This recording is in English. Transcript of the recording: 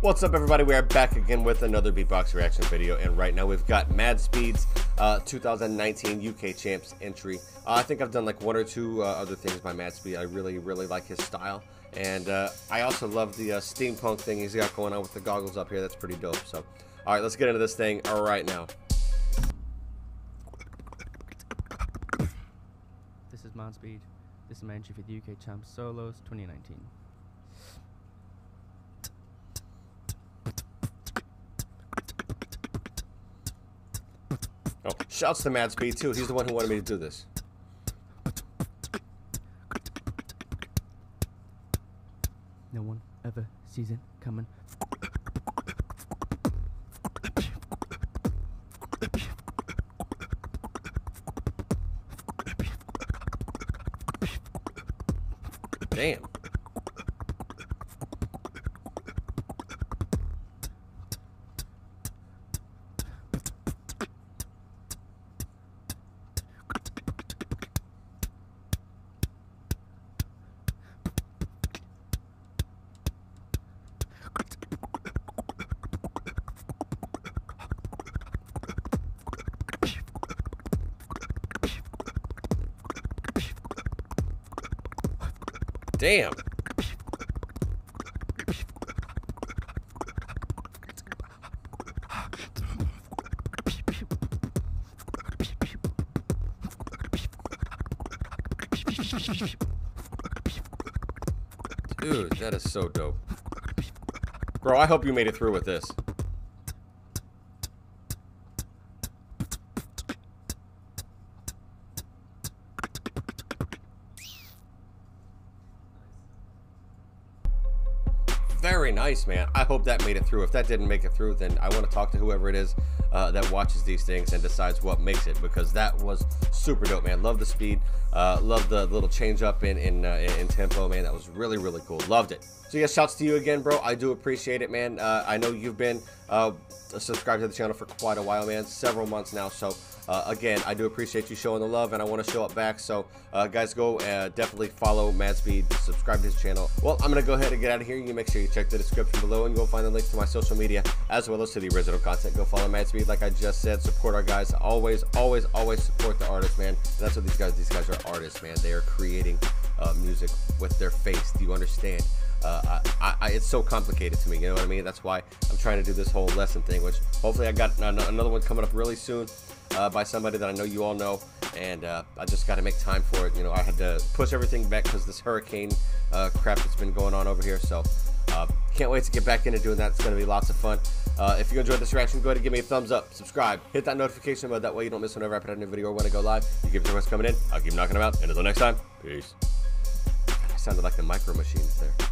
What's up, everybody? We are back again with another beatbox reaction video, and right now we've got Mad Speed's uh, 2019 UK Champs entry. Uh, I think I've done like one or two uh, other things by Mad Speed. I really, really like his style, and uh, I also love the uh, steampunk thing he's got going on with the goggles up here. That's pretty dope. So, all right, let's get into this thing right now. This is Mad Speed. This is my entry for the UK Champs Solos 2019. Oh, shouts to Mad Speed too. He's the one who wanted me to do this. No one ever sees it coming. Damn. Damn. Dude, that is so dope. Bro, I hope you made it through with this. Very nice, man. I hope that made it through. If that didn't make it through, then I want to talk to whoever it is uh, that watches these things and decides what makes it because that was super dope, man. Love the speed. Uh, love the little change up in in, uh, in tempo, man. That was really really cool. Loved it. So yeah, shouts to you again, bro. I do appreciate it, man. Uh, I know you've been uh, subscribed to the channel for quite a while, man. Several months now. So uh, again, I do appreciate you showing the love, and I want to show it back. So, uh, guys, go uh, definitely follow Madspeed, subscribe to his channel. Well, I'm going to go ahead and get out of here. You make sure you check the description below, and you'll find the links to my social media, as well as to the original content. Go follow Madspeed, like I just said. Support our guys. Always, always, always support the artists, man. And that's what these guys, these guys are artists, man. They are creating uh, music with their face. Do you understand? Uh, I, I, it's so complicated to me. You know what I mean? That's why I'm trying to do this whole lesson thing, which hopefully I got another one coming up really soon uh, by somebody that I know you all know, and uh, I just got to make time for it. You know, I had to push everything back because this hurricane uh, crap that's been going on over here. So uh, can't wait to get back into doing that. It's going to be lots of fun. Uh, if you enjoyed this reaction, go ahead and give me a thumbs up, subscribe, hit that notification bell. That way you don't miss whenever I put out a new video or when I go live. You keep the requests coming in. I'll keep knocking them out. And until next time, peace. I sounded like the micro machines there.